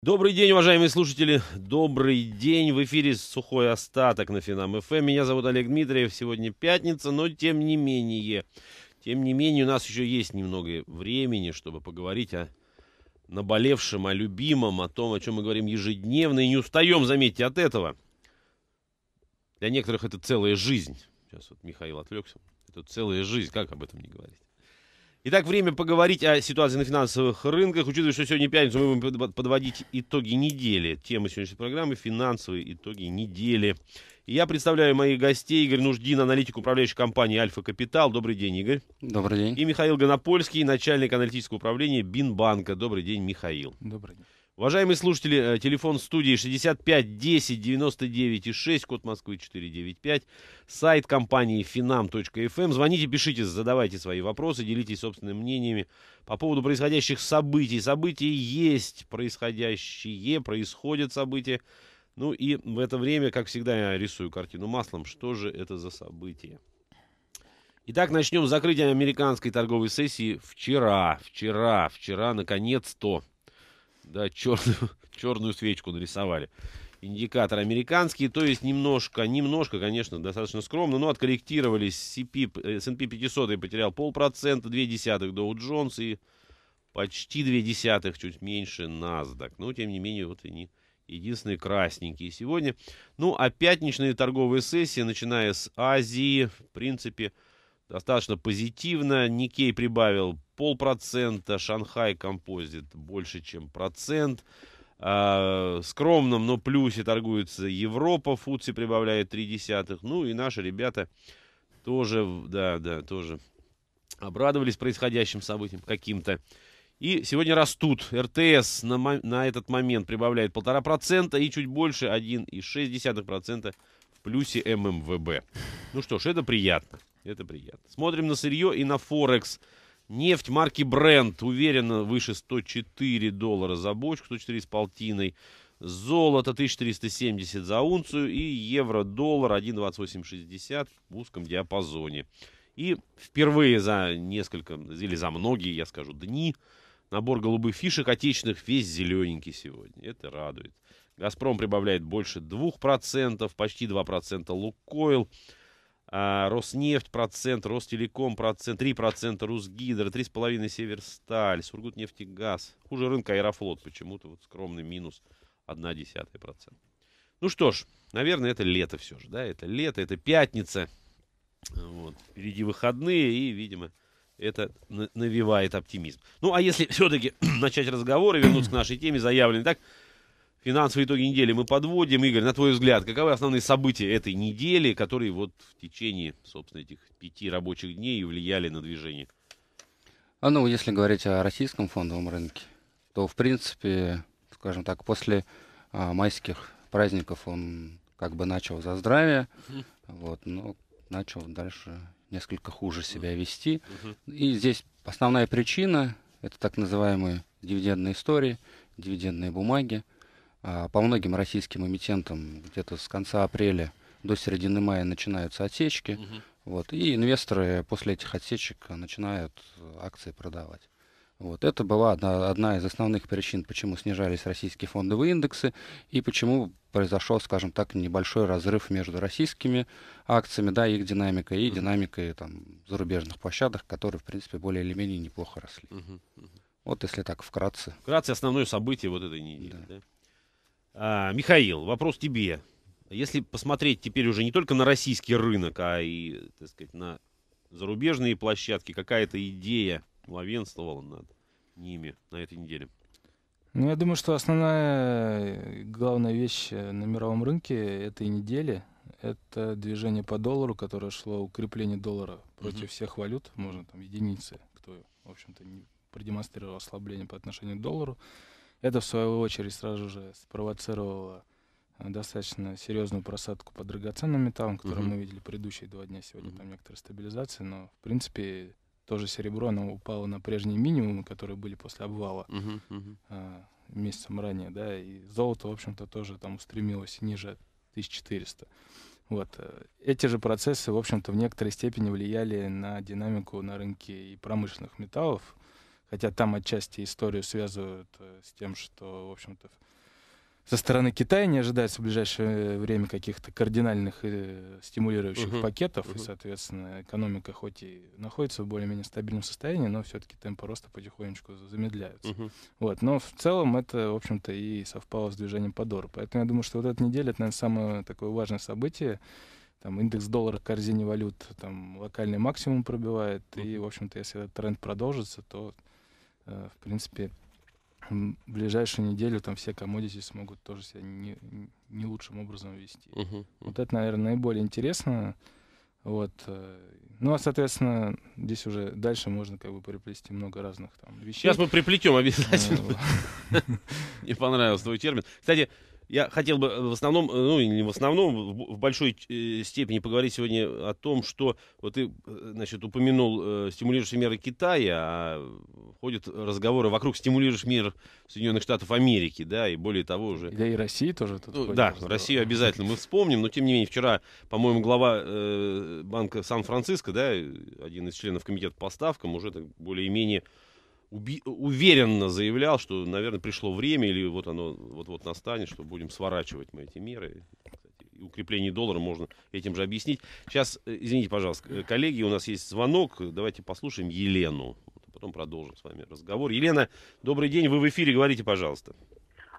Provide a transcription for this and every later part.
Добрый день, уважаемые слушатели. Добрый день. В эфире «Сухой остаток» на Финам ФМ. Меня зовут Олег Дмитриев. Сегодня пятница, но тем не менее. Тем не менее, у нас еще есть немного времени, чтобы поговорить о наболевшем, о любимом, о том, о чем мы говорим ежедневно. И не устаем, заметьте, от этого. Для некоторых это целая жизнь. Сейчас вот Михаил отвлекся. Это целая жизнь. Как об этом не говорить? Итак, время поговорить о ситуации на финансовых рынках. Учитывая, что сегодня пятница, мы будем подводить итоги недели. Тема сегодняшней программы – финансовые итоги недели. И я представляю моих гостей. Игорь Нуждин, аналитик управляющей компании «Альфа Капитал». Добрый день, Игорь. Добрый день. И Михаил Гонопольский, начальник аналитического управления Бинбанка. Добрый день, Михаил. Добрый день. Уважаемые слушатели, э, телефон студии 65 10 99 6, код Москвы 495, сайт компании finam.fm. Эм. Звоните, пишите, задавайте свои вопросы, делитесь собственными мнениями по поводу происходящих событий. События есть происходящие, происходят события. Ну и в это время, как всегда, я рисую картину маслом. Что же это за события? Итак, начнем с закрытия американской торговой сессии вчера. Вчера, вчера, наконец-то да, черную, черную свечку нарисовали. Индикатор американский, то есть немножко, немножко, конечно, достаточно скромно, но откорректировались. CP, S&P 500 потерял полпроцента, две десятых Dow Jones и почти две десятых, чуть меньше NASDAQ. Но, тем не менее, вот они единственные красненькие сегодня. Ну, а пятничные торговые сессии, начиная с Азии, в принципе, достаточно позитивно. Никей прибавил полпроцента, Шанхай Композит больше, чем процент. А, скромном, но плюсе торгуется Европа, Фудси прибавляет десятых. Ну и наши ребята тоже, да, да, тоже обрадовались происходящим событиям каким-то. И сегодня растут. РТС на, на этот момент прибавляет полтора процента и чуть больше 1,6% в плюсе ММВБ. Ну что ж, это приятно. Это приятно. Смотрим на сырье и на Форекс. Нефть марки Brent уверенно выше 104 доллара за бочку, 104 с полтиной. Золото 1470 за унцию и евро-доллар 1.2860 в узком диапазоне. И впервые за несколько, или за многие, я скажу, дни, набор голубых фишек отечественных весь зелененький сегодня. Это радует. «Газпром» прибавляет больше 2%, почти 2% «Лукойл». А, Роснефть процент, Ростелеком процент, 3% Русгидро, 3,5% Северсталь, Сургутнефтегаз. Хуже рынка Аэрофлот почему-то, вот скромный минус 0,1%. Ну что ж, наверное, это лето все же, да, это лето, это пятница. Вот. Впереди выходные и, видимо, это навевает оптимизм. Ну, а если все-таки начать разговор и вернуться к нашей теме заявленной, так, Финансовые итоги недели мы подводим. Игорь, на твой взгляд, каковы основные события этой недели, которые вот в течение, собственно, этих пяти рабочих дней влияли на движение? А ну, если говорить о российском фондовом рынке, то, в принципе, скажем так, после а, майских праздников он как бы начал за здравие, uh-huh. вот, но начал дальше несколько хуже себя вести. Uh-huh. И здесь основная причина — это так называемые дивидендные истории, дивидендные бумаги. А, по многим российским эмитентам где-то с конца апреля до середины мая начинаются отсечки. Угу. Вот, и инвесторы после этих отсечек начинают акции продавать. Вот. Это была одна, одна из основных причин, почему снижались российские фондовые индексы и почему произошел, скажем так, небольшой разрыв между российскими акциями, да, их динамикой и динамикой там, зарубежных площадок, которые, в принципе, более или менее неплохо росли. uh Вот если так вкратце. Вкратце основное событие вот этой недели. Да. Да? А, Михаил, вопрос тебе. Если посмотреть теперь уже не только на российский рынок, а и, так сказать, на зарубежные площадки, какая-то идея главенствовала над ними на этой неделе? Ну, я думаю, что основная главная вещь на мировом рынке этой недели – это движение по доллару, которое шло укрепление доллара против uh-huh. всех валют, можно там единицы, кто, в общем-то, не продемонстрировал ослабление по отношению к доллару. Это, в свою очередь, сразу же спровоцировало э, достаточно серьезную просадку по драгоценным металлам, которую uh-huh. мы видели предыдущие два дня. Сегодня uh-huh. там некоторая стабилизация, но, в принципе, тоже серебро, оно упало на прежние минимумы, которые были после обвала uh-huh. Uh-huh. А, месяцем ранее, да, и золото, в общем-то, тоже там устремилось ниже 1400. Вот. Э, эти же процессы, в общем-то, в некоторой степени влияли на динамику на рынке и промышленных металлов, Хотя там отчасти историю связывают э, с тем, что, в общем-то, со стороны Китая не ожидается в ближайшее время каких-то кардинальных э, стимулирующих Мгм. пакетов, и, Мгм. соответственно, экономика хоть и находится в более-менее стабильном состоянии, но все-таки темпы роста потихонечку замедляются. Мгм. Вот, но в целом это, в общем-то, и совпало с движением по доллару. Поэтому я думаю, что вот эта неделя, это, наверное, самое такое важное событие. Там индекс доллара к корзине валют там локальный максимум пробивает. И, Мгм. в общем-то, если этот тренд продолжится, то, э, в принципе, в ближайшую неделю там все коммодити смогут тоже себя не, не лучшим образом вести. Мгм. Вот это, наверное, наиболее интересно. Вот. э, Ну, а, соответственно, здесь уже дальше можно как бы приплести много разных там вещей. Сейчас мы приплетем обязательно. Э, Мне понравился твой термин. Кстати, я хотел бы в основном, э, ну, не в основном, в большой э, степени поговорить сегодня о том, что вот ты, э, значит, упомянул э, стимулирующие меры Китая, а ходят разговоры вокруг стимулирующих мер Соединенных Штатов Америки, да, и более того уже. Да и России тоже тут. Ну, да, разговор. Россию обязательно мы вспомним, но тем не менее вчера, по-моему, глава э, банка Сан-Франциско, да, один из членов комитета по ставкам уже так более-менее уверенно заявлял, что, наверное, пришло время или вот оно вот-вот настанет, что будем сворачивать мы эти меры. Кстати, укрепление доллара можно этим же объяснить. Сейчас, э, извините, пожалуйста, э, коллеги, у нас есть звонок. Давайте послушаем Елену. А потом продолжим с вами разговор. Елена, добрый день, вы в эфире, говорите, пожалуйста.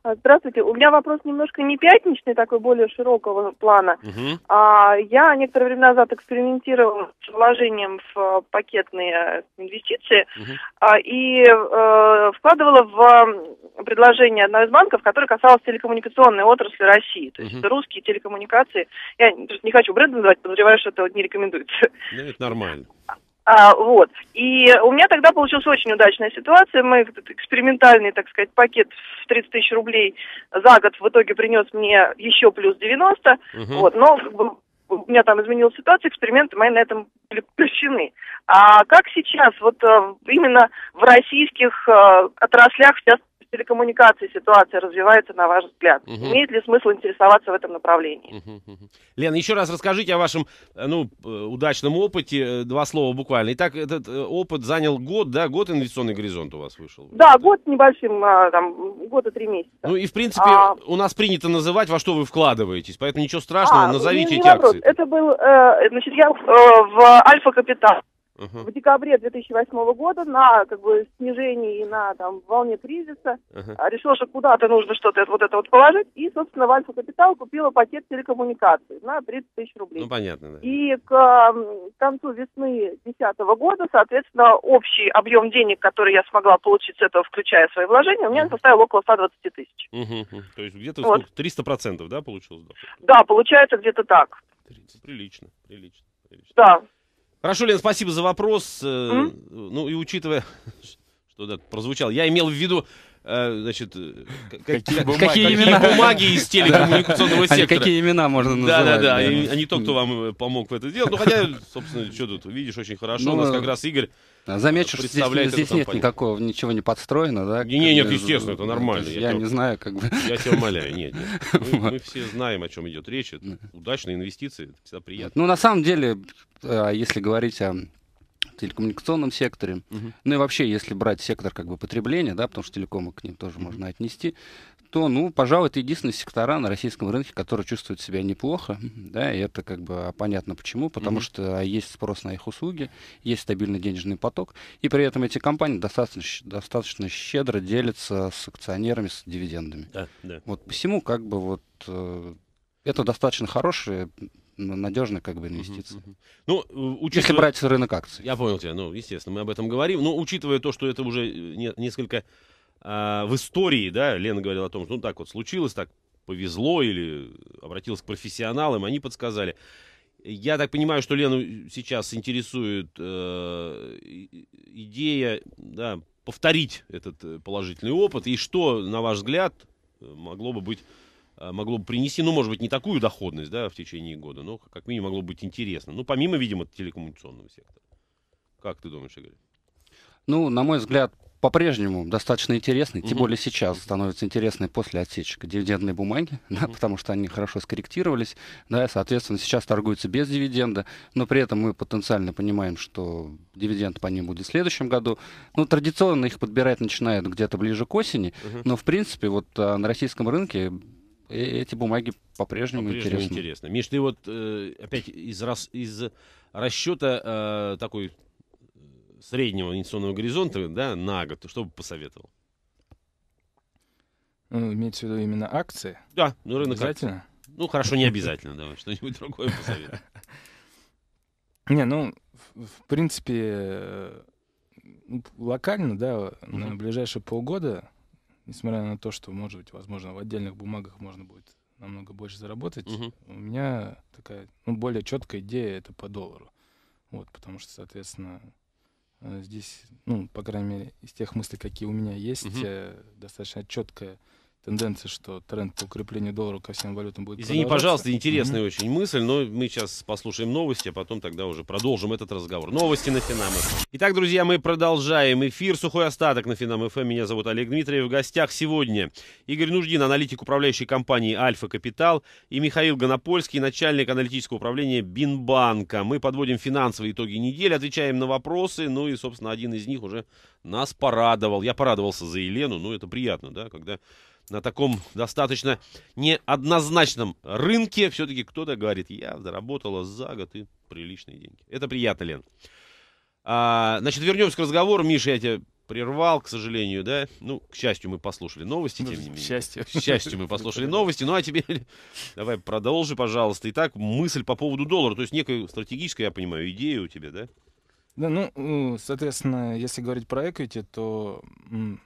А, Здравствуйте. У меня вопрос немножко не пятничный, такой более широкого плана. Мгм. А, Я некоторое время назад экспериментировала с вложением в э, пакетные э, инвестиции Мгм. а, и э, вкладывала в предложение одного из банков, которое касалось телекоммуникационной отрасли России. То есть это русские телекоммуникации. Я не хочу бренд называть, подозреваю, что это не рекомендуется. Ну, это нормально. А, вот. И у меня тогда получилась очень удачная ситуация. Мы этот экспериментальный, так сказать, пакет в 30 тысяч рублей за год в итоге принес мне еще плюс 90. Мгм. Вот, но как бы, у меня там изменилась ситуация, эксперименты мои на этом были прощены. А как сейчас, вот э, именно в российских э, отраслях, частности, телекоммуникации ситуация развивается, на ваш взгляд? Мгм. Имеет ли смысл интересоваться в этом направлении? Мгм, мгм. Лена, еще раз расскажите о вашем э, ну, э, удачном опыте. э, Два слова буквально. Итак, этот опыт занял год, да? Год инвестиционный горизонт у вас вышел? Да, год небольшим, а, там, год и три месяца. Ну и, в принципе, А- у нас принято называть, во что вы вкладываетесь. Поэтому ничего страшного, А, назовите не- не эти вопрос. акции. Это был, э, значит, я э, в Альфа Ага, в декабре 2008 года на как бы снижении и на там волне кризиса а, решила, что куда-то нужно что-то вот это вот положить, и, собственно, в Альфа Капитал купила пакет телекоммуникаций на 30 тысяч рублей. Ну, понятно, да. И к концу весны 2010 года, соответственно, общий объем денег, который я смогла получить с этого, включая свои вложения, у меня Мгм. составил около 120 тысяч. Мгм. То есть где-то Вот. сколько? 300%, да, получилось? Да, получается где-то так. 30. Прилично, прилично. прилично. Да. Хорошо, Лен, спасибо за вопрос. М? Ну и учитывая, что да, прозвучало, я имел в виду, э, значит, э, Какие как- бумаги? какие имена? бумаги из телекоммуникационного А сектора. какие имена можно Да, называть? да, да, и, а не тот, кто вам э, помог в это делать. Ну, хотя, собственно, что тут, видишь, очень хорошо. У нас Ну, как раз Игорь. Замечу, что здесь, представляет здесь нет никакого, ничего не подстроено, да? Не, не, нет, естественно, это ну, нормально, я Я тебя- не знаю, как бы. Я тебя умоляю, нет, нет. Мы, мы все знаем, о чем идет речь. Это удачные инвестиции, это всегда приятно. Ну, на самом деле, э, если говорить о телекоммуникационном секторе, Мгм. ну и вообще, если брать сектор как бы потребления, да, потому что телекомы к ним тоже можно отнести, то, ну, пожалуй, это единственные сектора на российском рынке, которые чувствуют себя неплохо, да, и это как бы понятно почему, потому Мгм. что есть спрос на их услуги, есть стабильный денежный поток, и при этом эти компании достаточно, достаточно щедро делятся с акционерами, с дивидендами. Да, да. Вот посему как бы вот э, это достаточно хорошие, н- надежные как бы инвестиции. Мгм, мгм. Ну, э, Если учитывая... брать рынок акций. Я понял тебя, ну, естественно, мы об этом говорим. Но учитывая то, что это уже э, не- несколько а, в истории, да, Лена говорила о том, что ну так вот случилось, так повезло или обратилась к профессионалам, они подсказали. Я так понимаю, что Лену сейчас интересует э, идея, да, повторить этот э, положительный опыт, и что, на ваш взгляд, могло бы быть могло бы принести, ну, может быть, не такую доходность, да, в течение года, но как минимум могло быть интересно. Ну, помимо, видимо, телекоммуникационного сектора. Как ты думаешь, Игорь? Ну, на мой взгляд, по-прежнему достаточно интересный, тем более сейчас становится интересной после отсечек дивидендные бумаги, да, потому что они хорошо скорректировались, да, соответственно, сейчас торгуются без дивиденда, но при этом мы потенциально понимаем, что дивиденд по ним будет в следующем году. Ну, традиционно их подбирать начинают где-то ближе к осени, но, в принципе, вот а, на российском рынке э- эти бумаги по-прежнему, По-прежнему интересны. интересно. Миш, ты вот э, опять из, рас- из расчета э, такой э, среднего инвестиционного горизонта да, на год, что бы посоветовал? Ну, имеется в виду именно акции. Да, ну рынок акций. Обязательно. Ну хорошо, не обязательно, давай, что-нибудь другое посоветуй. Не, ну, в, принципе, э, локально, да, на ближайшие полгода, несмотря на то, что, может быть, возможно, в отдельных бумагах можно будет намного больше заработать, Мгм. у меня такая, ну, более четкая идея это по доллару. Вот, потому что, соответственно, э, здесь, ну, по крайней мере, из тех мыслей, какие у меня есть, э, достаточно четкая тенденция, что тренд по укреплению доллара ко всем валютам будет Извини, пожалуйста, интересная очень мысль, но мы сейчас послушаем новости, а потом тогда уже продолжим этот разговор. Новости на Финам ФМ. Итак, друзья, мы продолжаем эфир. Сухой остаток на Финам ФМ. Меня зовут Олег Дмитриев. В гостях сегодня Игорь Нуждин, аналитик управляющей компании Альфа Капитал, и Михаил Гонопольский, начальник аналитического управления Бинбанка. Мы подводим финансовые итоги недели, отвечаем на вопросы, ну и, собственно, один из них уже нас порадовал. Я порадовался за Елену, ну это приятно, да, когда на таком достаточно неоднозначном рынке все-таки кто-то говорит, я заработала за год и приличные деньги. Это приятно, Лен. А, значит, вернемся к разговору. Миша, я тебя прервал, к сожалению, да? Ну, к счастью, мы послушали новости, Ну, тем не к менее. счастью. К счастью, мы послушали новости. Ну, а теперь давай продолжи, пожалуйста. Итак, мысль по поводу доллара. То есть некая стратегическая, я понимаю, идея у тебя, да? Да, ну, э, соответственно, если говорить про equity, то,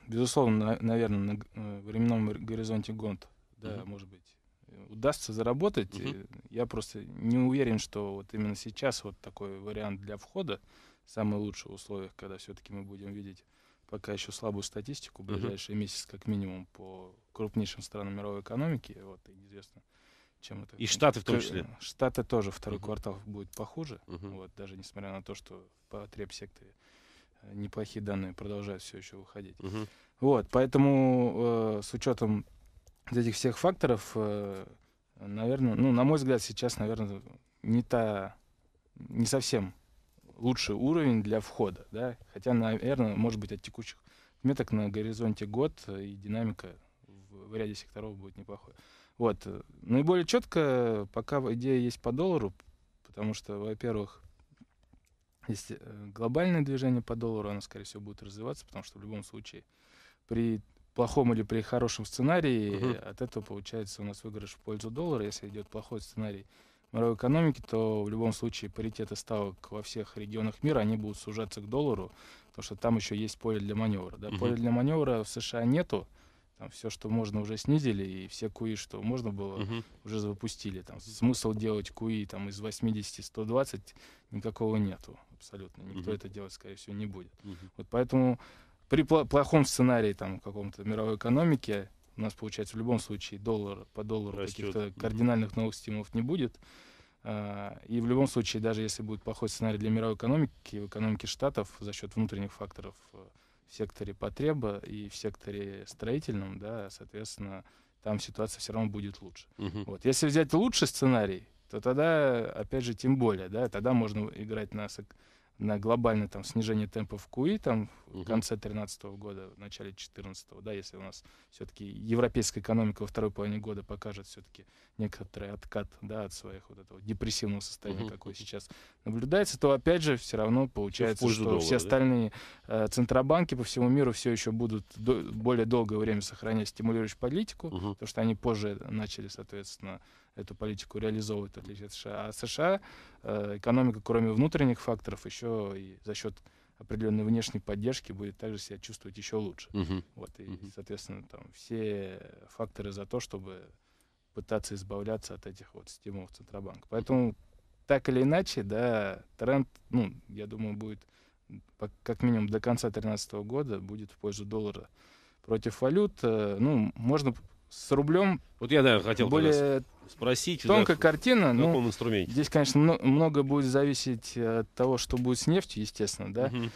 безусловно, наверное, на э, временном горизонте гонт, да, Мгм. может быть, э, удастся заработать. Э, Я просто не уверен, что вот именно сейчас вот такой вариант для входа самый лучший в условиях, когда все-таки мы будем видеть пока еще слабую статистику Мгм. ближайшие месяцы, как минимум, по крупнейшим странам мировой экономики. Вот, и неизвестно, чем это... И Штаты в том числе. Штаты тоже второй Мгм. квартал будет похуже. Мгм. Вот, даже несмотря на то, что по секторе неплохие данные продолжают все еще выходить. Мгм. Вот, поэтому э, с учетом этих всех факторов, наверное, ну, на мой взгляд, сейчас, наверное, не та, не совсем лучший уровень для входа, да, хотя, наверное, может быть, от текущих меток на горизонте год э, и динамика в, в ряде секторов будет неплохой. Вот, наиболее четко пока идея есть по доллару, потому что, во-первых, есть э, глобальное движение по доллару, оно, скорее всего, будет развиваться, потому что в любом случае при плохом или при хорошем сценарии Мгм. от этого получается у нас выигрыш в пользу доллара. Если идет плохой сценарий мировой экономики, то в любом случае паритеты ставок во всех регионах мира, они будут сужаться к доллару, потому что там еще есть поле для маневра. Да? Мгм. Поля для маневра в США нету, там все, что можно, уже снизили, и все куи, что можно было, Мгм. уже запустили. Там смысл делать куи там, из 80-120 никакого нету абсолютно. Никто Мгм. это делать, скорее всего, не будет. Мгм. Вот поэтому при плохом сценарии там каком-то мировой экономики у нас получается в любом случае доллар по доллару каких-то кардинальных новых стимулов не будет. А, И в любом случае, даже если будет плохой сценарий для мировой экономики, в экономике штатов за счет внутренних факторов э, в секторе потреба и в секторе строительном, да, соответственно, там ситуация все равно будет лучше. Мгм. Вот. Если взять лучший сценарий, то тогда, опять же, тем более, да, тогда можно играть на, на глобальное там, снижение темпов КУИ там, Мгм. в конце 2013 года, в начале 2014, да, если у нас все-таки европейская экономика во второй половине года покажет все-таки некоторый откат да, от своих вот этого депрессивного состояния, Мгм. какое сейчас наблюдается, то опять же все равно получается, что доллара, все да? остальные э, центробанки по всему миру все еще будут до- более долгое время сохранять стимулирующую политику, Мгм. потому что они позже начали, соответственно, эту политику реализовывать, в отличие от США. А США э, экономика, кроме внутренних факторов, еще и за счет определенной внешней поддержки будет также себя чувствовать еще лучше. Мгм. Вот, и, Мгм. соответственно, там все факторы за то, чтобы пытаться избавляться от этих вот стимулов Центробанка. Поэтому так или иначе, да, тренд, ну, я думаю, будет как минимум до конца 2013 года будет в пользу доллара против валют. Э, Ну, можно с рублем Вот я, да, хотел более спросить. да, тонкая в- картина. Ну, инструменте? здесь, конечно, мно- много будет зависеть от того, что будет с нефтью, естественно, да. Мгм.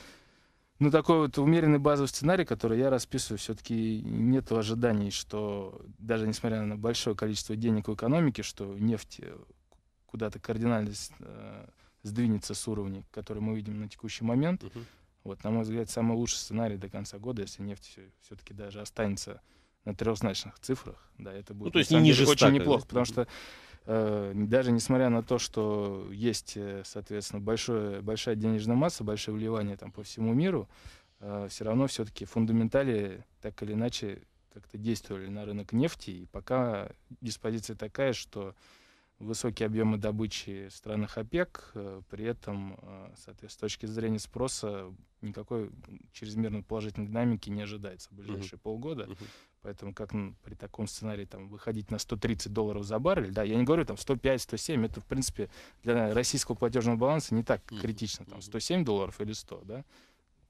Ну, такой вот умеренный базовый сценарий, который я расписываю, все-таки нет ожиданий, что даже несмотря на большое количество денег в экономике, что нефть э, куда-то кардинально э, сдвинется с уровня, который мы видим на текущий момент. Мгм. Вот, на мой взгляд, самый лучший сценарий до конца года, если нефть все-таки даже останется на трехзначных цифрах, да, это будет Ну, то есть не ниже очень 100, неплохо, да? потому что э, даже несмотря на то, что есть, э, соответственно, большое, большая денежная масса, большое вливание там по всему миру, все равно все-таки фундаментали так или иначе как-то действовали на рынок нефти, и пока диспозиция такая, что высокие объемы добычи в странах ОПЕК, э, при этом, э, соответственно, с точки зрения спроса никакой чрезмерно положительной динамики не ожидается в ближайшие полгода. Мгм. Поэтому как при таком сценарии там выходить на 130 долларов за баррель, да, я не говорю там 105, 107, это в принципе для российского платежного баланса не так критично, там Мгм. 107 долларов или 100, да.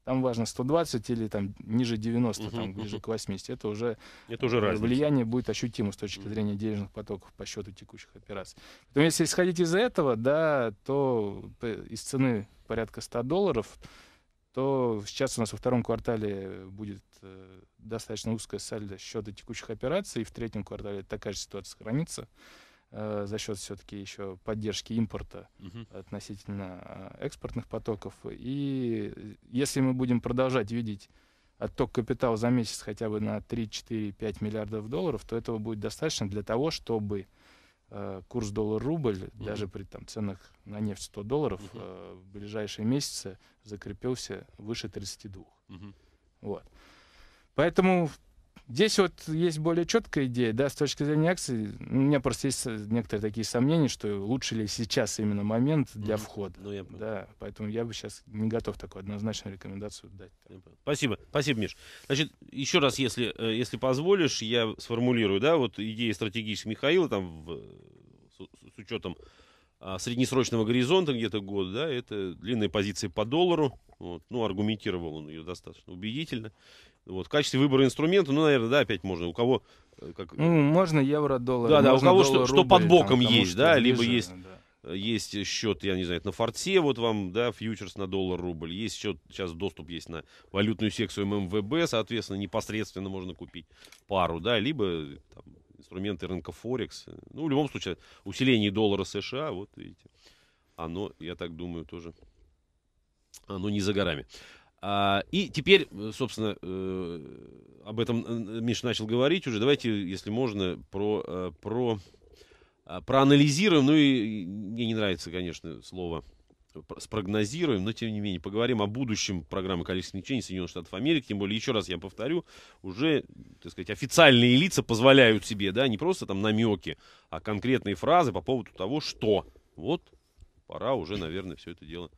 Там важно 120 или там ниже 90, Мгм, там ближе мгм. к 80. Это уже Это уже э, разница. влияние будет ощутимо с точки зрения денежных потоков по счету текущих операций. Поэтому если исходить из этого, да, то п- из цены порядка 100 долларов, то сейчас у нас во втором квартале будет э, достаточно узкая сальдо счета текущих операций, и в третьем квартале такая же ситуация сохранится э, за счет все-таки еще поддержки импорта Мгм. относительно а, экспортных потоков. И э, если мы будем продолжать видеть отток капитала за месяц хотя бы на 3, 4, 5 миллиардов долларов, то этого будет достаточно для того, чтобы э, курс доллар-рубль, Мгм. даже при там, ценах на нефть 100 долларов, Мгм. э, в ближайшие месяцы закрепился выше 32. Мгм. Вот. Поэтому здесь вот есть более четкая идея, да, с точки зрения акций. У меня просто есть э, некоторые такие сомнения, что лучше ли сейчас именно момент для Мгм. входа. Ну, я понял. Да, поэтому я бы сейчас не готов такую однозначную рекомендацию дать. Спасибо, спасибо, Миш. Значит, еще раз, если, э, если позволишь, я сформулирую, да, вот идея стратегических Михаила, там, в, с, с учетом а, среднесрочного горизонта где-то год, да, это длинные позиции по доллару, вот, ну, аргументировал он ее достаточно убедительно. Вот, в качестве выбора инструмента, ну, наверное, да, опять можно, у кого, э, как, Ну, можно евро-доллар. Да, да, у кого что- доллар, что под рубль, боком там, есть, да, либо ближе, есть да. Есть счет, я не знаю, на форте, вот вам, да, фьючерс на доллар-рубль. Есть счет, сейчас доступ есть на валютную секцию ММВБ, соответственно, непосредственно можно купить пару, да, либо там, инструменты рынка Форекс. Ну, в любом случае, усиление доллара США, вот видите, оно, я так думаю, тоже, оно не за горами. А, и теперь, э, собственно, э, об этом э, Миша начал говорить уже. Давайте, если можно, про, э, про а, проанализируем, ну и мне не нравится, конечно, слово пр- спрогнозируем, но тем не менее поговорим о будущем программы количественных смягчений Соединенных Штатов Америки, тем более, еще раз я повторю, уже, так сказать, официальные лица позволяют себе, да, не просто там намеки, а конкретные фразы по поводу того, что вот пора уже, наверное, все это дело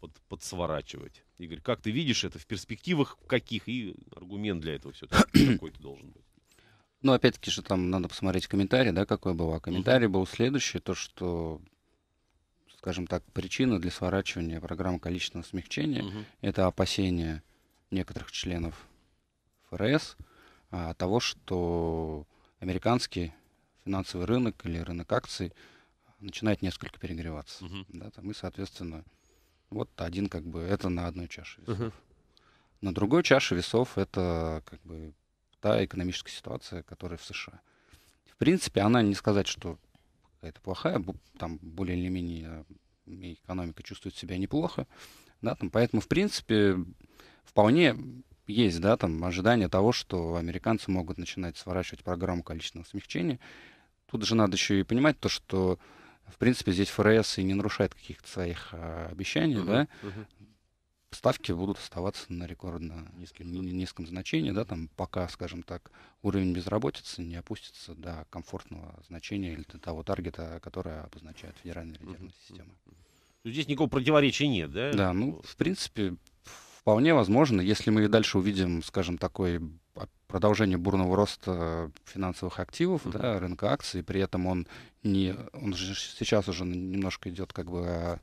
под, подсворачивать. Игорь, как ты видишь это в перспективах каких и аргумент для этого все-таки какой-то должен быть? Ну, опять-таки же там надо посмотреть комментарий, да, какой был. А комментарий был следующий, то, что, скажем так, причина для сворачивания программы количественного смягчения Мгм. это опасения некоторых членов ФРС а, того, что американский финансовый рынок или рынок акций начинает несколько перегреваться. Мгм. Да, там, и, соответственно, вот один как бы это на одной чаше весов. Мгм. На другой чаше весов это как бы та экономическая ситуация, которая в США. В принципе, она не сказать, что какая-то плохая, там более или менее экономика чувствует себя неплохо, да, там, поэтому, в принципе, вполне есть, да, там, ожидание того, что американцы могут начинать сворачивать программу количественного смягчения. Тут же надо еще и понимать то, что, в принципе, здесь ФРС и не нарушает каких-то своих а, обещаний, Мгм. да, Мгм. ставки будут оставаться на рекордно низком, ни- низком значении, да, там пока, скажем так, уровень безработицы не опустится до комфортного значения или до того таргета, который обозначает Федеральная резервная Мгм. система. Здесь никакого противоречия нет, да? Да, ну, в принципе, вполне возможно, если мы и дальше увидим, скажем, такое продолжение бурного роста финансовых активов, да, рынка акций, при этом он не, он же сейчас уже немножко идет как бы а,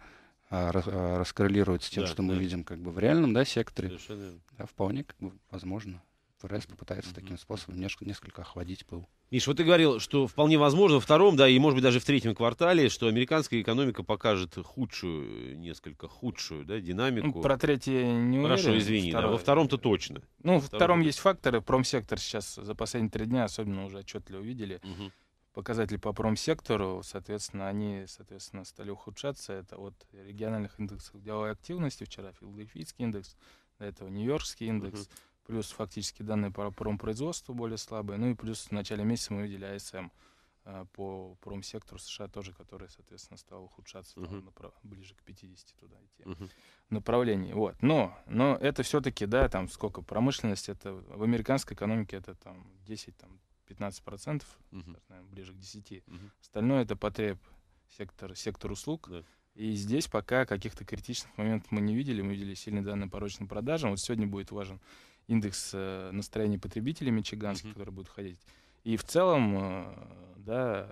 а, а, раскоррелирует с тем, Да, что мы да. видим как бы в реальном, да, секторе, Совершенно да, вполне как бы возможно. ФРС попытается таким способом несколько, охладить пыл. Миш, вот ты говорил, что вполне возможно во втором, да, и может быть даже в третьем квартале, что американская экономика покажет худшую, несколько худшую, да, динамику. Про третье не уверен. Хорошо, извини, да, во втором-то точно. Ну, во втором есть факторы. Промсектор сейчас за последние три дня особенно уже отчетливо увидели. Мгм. Показатели по промсектору, соответственно, они, соответственно, стали ухудшаться. Это от региональных индексов деловой активности. Вчера филадельфийский индекс, до этого Нью-Йоркский индекс. Плюс фактически данные по промпроизводству более слабые. Ну и плюс в начале месяца мы видели АСМ э, по промсектору США тоже, который, соответственно, стал ухудшаться Мгм. направ- ближе к 50 туда идти Мгм. направлении. Вот. Но, но это все-таки, да, там сколько, промышленность, это в американской экономике это там 10, там 15 процентов, наверное, ближе к 10. Мгм. Остальное это потреб сектор, сектор услуг. Да. И здесь пока каких-то критичных моментов мы не видели. Мы видели сильные данные по рочным продажам. Вот сегодня будет важен индекс э, настроения потребителей мичиганский, Мгм. который будет ходить. И в целом, э, да,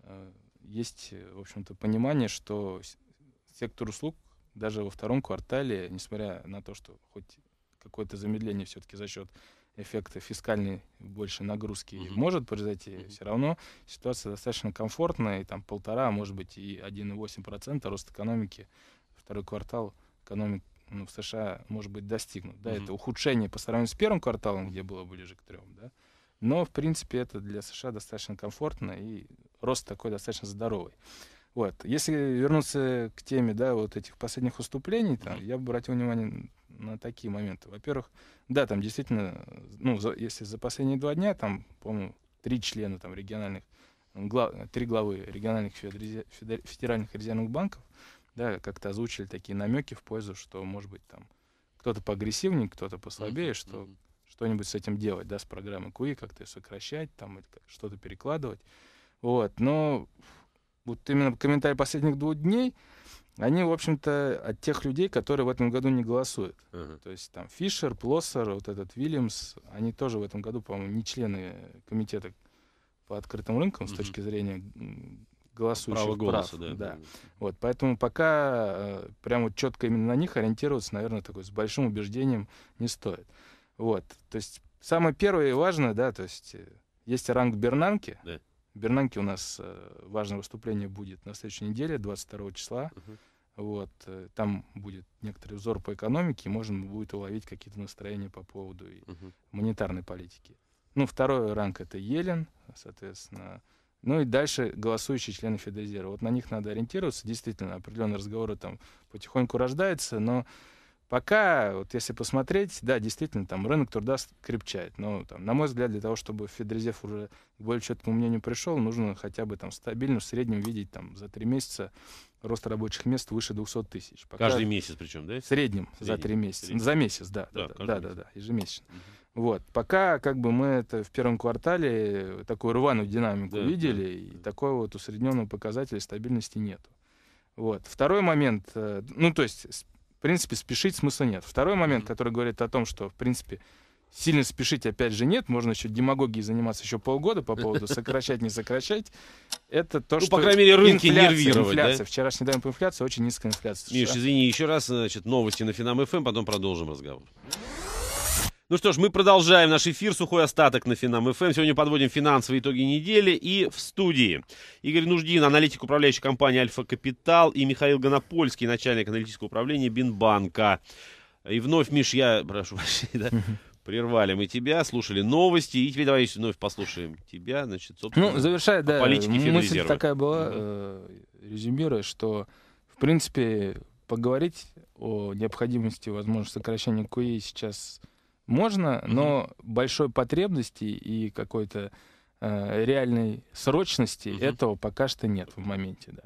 э, есть, в общем-то, понимание, что сектор услуг даже во втором квартале, несмотря на то, что хоть какое-то замедление все-таки за счет эффекта фискальной большей нагрузки Мгм. может произойти, Мгм. все равно ситуация достаточно комфортная, и там полтора, может быть и 1,8% рост экономики, второй квартал экономик ну, в США может быть достигнут. Да, Мгм. это ухудшение по сравнению с первым кварталом, где было ближе к трем, да. Но, в принципе, это для США достаточно комфортно, и рост такой достаточно здоровый. Вот. Если вернуться к теме, да, вот этих последних выступлений, там, я бы обратил внимание на такие моменты. Во-первых, да, там действительно, ну, за- если за последние два дня, там, по-моему, три члена там региональных, гла- три главы региональных федеральных резервных банков, да, как-то озвучили такие намеки в пользу, что, может быть, там кто-то поагрессивнее, кто-то послабее, Мгм. что Мгм. что-нибудь с этим делать, да, с программой КУИ, как-то сокращать, там, или что-то перекладывать. Вот, но вот именно комментарии последних двух дней, они, в общем-то, от тех людей, которые в этом году не голосуют. Ага. То есть там Фишер, Плоссер, вот этот Вильямс, они тоже в этом году, по-моему, не члены комитета по открытым рынкам с Мгм. точки зрения голосующих Право голоса, прав. да. Вот, поэтому пока э, прям вот четко именно на них ориентироваться, наверное, такой с большим убеждением не стоит. Вот, то есть самое первое и важное, да, то есть э, есть ранг Бернанки. Да. В Бернанке у нас э, важное выступление будет на следующей неделе, 22 числа. Мгм. Вот, там будет некоторый взор по экономике, можно будет уловить какие-то настроения по поводу и Мгм. монетарной политики. Ну, второй ранг это Елен, соответственно. Ну и дальше голосующие члены Федрезерва. Вот на них надо ориентироваться. Действительно, определенные разговоры там потихоньку рождаются, но пока, вот если посмотреть, да, действительно, там рынок труда крепчает. Но, там, на мой взгляд, для того, чтобы Федрезерв уже к более четкому мнению пришел, нужно хотя бы там стабильно в среднем видеть там за три месяца рост рабочих мест выше 200 тысяч. Пока- Каждый месяц причем, да? в среднем за Среднем, три месяца. среднем. За месяц, да. Да, Да, да, да, месяц. да, ежемесячно. Мгм. Вот. Пока как бы мы это в первом квартале такую рваную динамику Да, видели, да, и да. такого вот усредненного показателя стабильности нету. Вот. Второй момент, э, ну то есть, в принципе, спешить смысла нет. Второй момент, Мгм. который говорит о том, что, в принципе, сильно спешить опять же нет, можно еще демагогией заниматься еще полгода по поводу сокращать, не сокращать. Это то, Ну, что по крайней мере, рынки инфляция, нервировать, да? инфляция. Вчерашний данный по инфляции очень низкая инфляция. Миш, извини, еще раз, значит, новости на Финам ФМ, потом продолжим разговор. Ну что ж, мы продолжаем наш эфир «Сухой остаток» на Финам ФМ. Сегодня подводим финансовые итоги недели. И в студии Игорь Нуждин, аналитик управляющей компании «Альфа Капитал», и Михаил Гонопольский, начальник аналитического управления Бинбанка. И вновь, Миш, я прошу прощения, да, прервали мы тебя, слушали новости, и теперь давай вновь послушаем тебя, значит, собственно. Ну, завершая, да, политике мысль Федрезерва. такая была, э, резюмируя, что, в принципе, поговорить о необходимости, возможно, сокращения КУИ сейчас можно, но большой потребности и какой-то э, реальной срочности Мгм. этого пока что нет в моменте, да.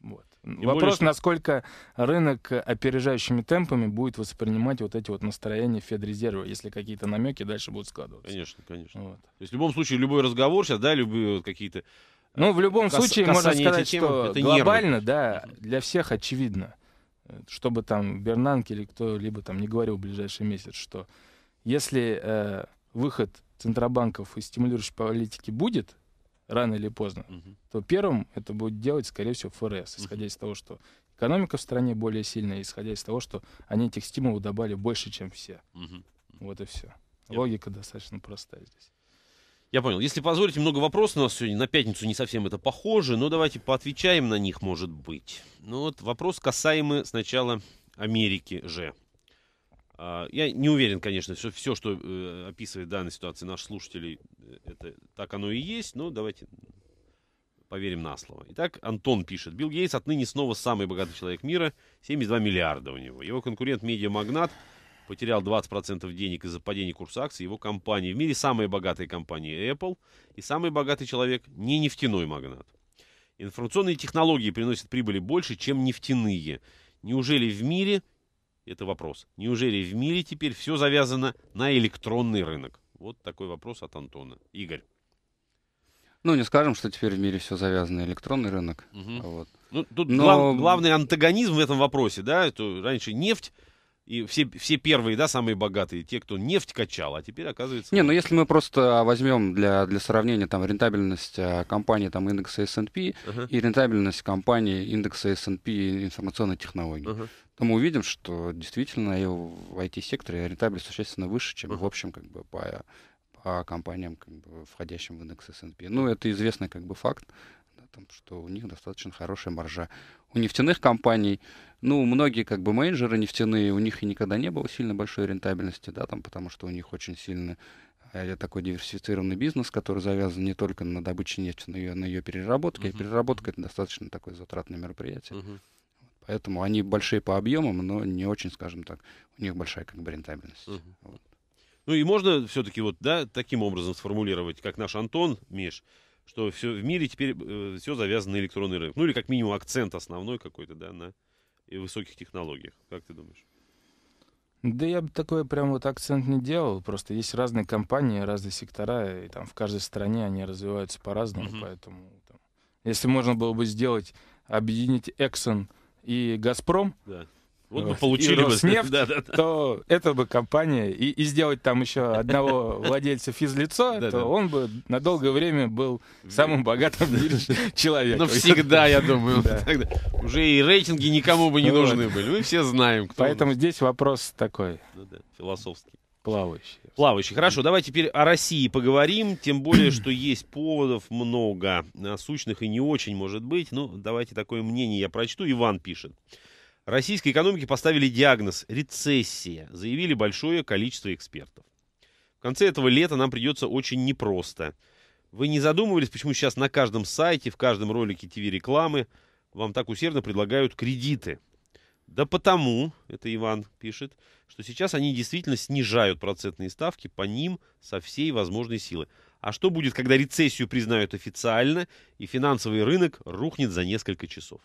Вот. более, Вопрос, что- насколько рынок опережающими темпами будет воспринимать вот эти вот настроения Федрезерва, если какие-то намеки дальше будут складываться. Конечно, конечно. Вот. То есть в любом случае любой разговор сейчас, да, любые вот какие-то Ну, в любом Кас- случае, можно сказать, темы, что это глобально, нервы. да, для всех очевидно, э, чтобы там Бернанке или кто-либо там не говорил в ближайший месяц, что если э, выход центробанков из стимулирующей политики будет рано или поздно, Мгм. то первым это будет делать, скорее всего, ФРС, исходя из того, что экономика в стране более сильная, исходя из того, что они этих стимулов добавили больше, чем все. Мгм. Вот и все. Я- Логика достаточно простая здесь. Я понял. Если позволите, много вопросов у нас сегодня. На пятницу не совсем это похоже, но давайте поотвечаем на них, может быть. Ну вот вопрос касаемый сначала Америки же. А, Я не уверен, конечно, что все, что э, описывает данная ситуация наших слушателей, э, это так оно и есть, но давайте поверим на слово. Итак, Антон пишет. Билл Гейтс отныне снова самый богатый человек мира, 72 миллиарда у него. Его конкурент медиамагнат потерял 20% денег из-за падения курса акций его компании. В мире самая богатая компания Apple и самый богатый человек не нефтяной магнат. Информационные технологии приносят прибыли больше, чем нефтяные. Неужели в мире, это вопрос, неужели в мире теперь все завязано на электронный рынок? Вот такой вопрос от Антона. Игорь. Ну, не скажем, что теперь в мире все завязано на электронный рынок. Мгм. Вот. Ну, тут Но- глав- главный антагонизм в этом вопросе, да, это раньше нефть, и все, все первые, да, самые богатые, те, кто нефть качал, а теперь оказывается... Не, ну если мы просто возьмем для, для сравнения там рентабельность а, компании там индекса S&P Ага, и рентабельность компании индекса S&P информационной технологии, ага. то мы увидим, что действительно и в IT-секторе рентабельность существенно выше, чем Ага. в общем как бы по, по компаниям, как бы, входящим в индекс S&P. Ну, это известный как бы факт, да, там, что у них достаточно хорошая маржа. У нефтяных компаний, ну, многие как бы менеджеры нефтяные, у них и никогда не было сильно большой рентабельности, да, там, потому что у них очень сильно э, такой диверсифицированный бизнес, который завязан не только на добыче нефти, но и на ее переработке. Мгм. А переработка это достаточно такое затратное мероприятие. Мгм. Поэтому они большие по объемам, но не очень, скажем так, у них большая как бы рентабельность. Мгм. Вот. Ну и можно все-таки вот, да, таким образом сформулировать, как наш Антон, Миш, что все в мире теперь все завязано на электронный рынок. Ну или как минимум акцент основной какой-то, да, на и высоких технологиях. Как ты думаешь? Да я бы такой прям вот акцент не делал. Просто есть разные компании, разные сектора, и там в каждой стране они развиваются по-разному. Мгм. Поэтому там, если можно было бы сделать, объединить Exxon и Газпром, Да. Вот бы получили И бы. Роснефть, Да, да, да. то это бы компания, и, и сделать там еще одного владельца физлицо, Да, то да. он бы на долгое время был самым богатым человеком. Ну, всегда, я думаю. Да. Уже и рейтинги никому бы не Вот. нужны были. Мы все знаем, кто. Поэтому здесь вопрос такой, Ну да, философский. плавающий. Плавающий. Хорошо, давай теперь о России поговорим. Тем более, что есть поводов много. Насущных и не очень, может быть. Ну, давайте такое мнение я прочту. Иван пишет. Российской экономике поставили диагноз «рецессия», заявили большое количество экспертов. В конце этого лета нам придется очень непросто. Вы не задумывались, почему сейчас на каждом сайте, в каждом ролике ТВ-рекламы вам так усердно предлагают кредиты? Да потому, это Иван пишет, что сейчас они действительно снижают процентные ставки по ним со всей возможной силы. А что будет, когда рецессию признают официально и финансовый рынок рухнет за несколько часов?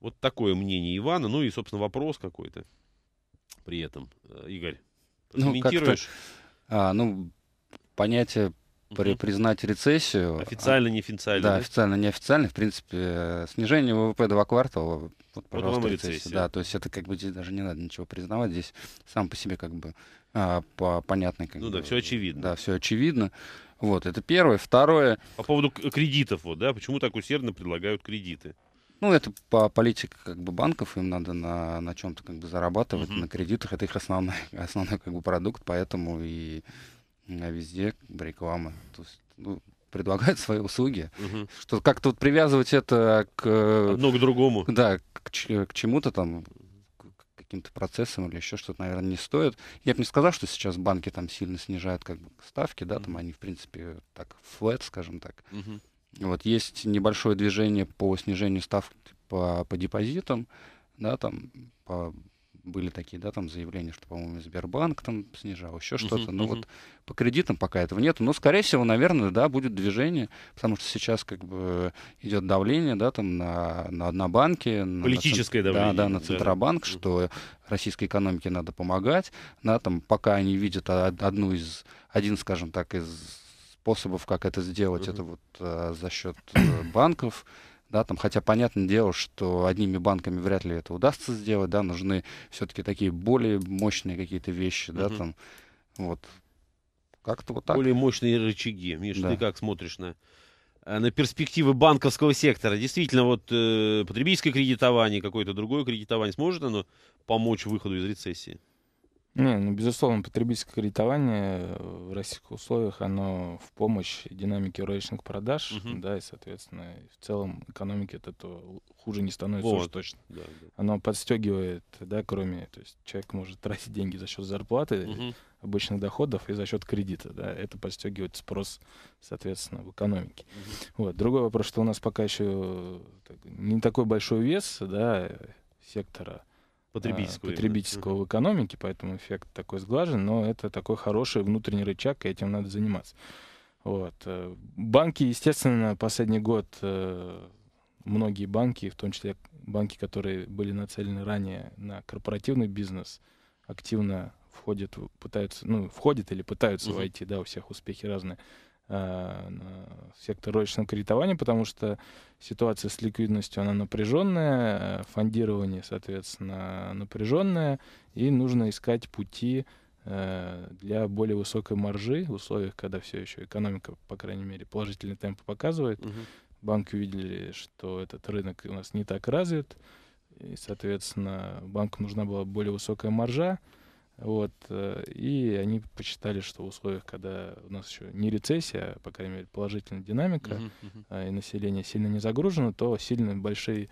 Вот такое мнение Ивана. Ну и, собственно, вопрос какой-то при этом. Э, Игорь, Ну, комментируешь? А, ну, понятие при- признать рецессию... а, Официально, неофициально. Да, да? официально, неофициально. В принципе, э, снижение ВВП два квартала, вот, пожалуйста, и рецессия. рецессия. Да, то есть это как бы здесь даже не надо ничего признавать. Здесь сам по себе как бы а, по понятной как Ну бы, да, всё очевидно. Да, все очевидно. Вот, это первое. Второе, По поводу кредитов, вот, да, почему так усердно предлагают кредиты? Ну, это по политике как бы банков, им надо на, на чем-то как бы зарабатывать, Мгм. на кредитах, это их основной, основной как бы продукт, поэтому и везде как бы реклама. То есть, ну, предлагают свои услуги. Мгм. Что как-то вот привязывать это к Одно к другому. Да, к, к чему-то там, к каким-то процессам или еще что-то, наверное, не стоит. Я бы не сказал, что сейчас банки там сильно снижают как бы ставки, да, там Мгм. они, в принципе, так, флэт, скажем так. Мгм. Вот есть небольшое движение по снижению ставок по, по депозитам, да, там по- были такие, да, там заявления, что, по-моему, Сбербанк там снижал, еще что-то. Мгм, Ну мгм. вот по кредитам пока этого нету. Но, скорее всего, наверное, да, будет движение, потому что сейчас как бы идет давление, да, там на, на, на банки. на- на Политическое Да, давление, да, на да. Центробанк, Мгм. что российской экономике надо помогать, да, там пока они видят а- одну из, один, скажем так, из способов, как это сделать, Мгм. это вот э, за счет э, банков, да, там, хотя понятное дело, что одними банками вряд ли это удастся сделать, да, нужны все-таки такие более мощные какие-то вещи, да, Мгм. там, вот, как-то вот так. Более мощные рычаги. Миш, Да. ты как смотришь на, э, на перспективы банковского сектора? Действительно, вот э, потребительское кредитование, какое-то другое кредитование, сможет оно помочь выходу из рецессии? Не, ну, безусловно, потребительское кредитование в российских условиях, оно в помощь динамике розничных продаж, Мгм. да, и, соответственно, в целом экономике от этого хуже не становится Вот. уж точно. Да, да. Оно подстегивает, да, кроме, то есть человек может тратить деньги за счет зарплаты, Мгм. обычных доходов и за счет кредита, да, это подстегивает спрос, соответственно, в экономике. Вот. Другой вопрос, что у нас пока еще так, не такой большой вес, да, сектора а, Потребительскую. именно. потребительского в экономике, поэтому эффект такой сглажен, но это такой хороший внутренний рычаг, и этим надо заниматься. Вот. э, Банки, естественно, последний год э, многие банки, в том числе банки, которые были нацелены ранее на корпоративный бизнес, активно входят, пытаются, ну, входят или пытаются войти, да, у всех успехи разные, а, сектор розничного кредитования, потому что ситуация с ликвидностью, она напряженная, э, фондирование, соответственно, напряженное, и нужно искать пути э, для более высокой маржи в условиях, когда все еще экономика, по крайней мере, положительный темп показывает. Мгм. Банки увидели, что этот рынок у нас не так развит, и, соответственно, банку нужна была более высокая маржа, вот, э, и они посчитали, что в условиях, когда у нас еще не рецессия, а, по крайней мере, положительная динамика. Мгм. а, и население сильно не загружено, то сильно большие,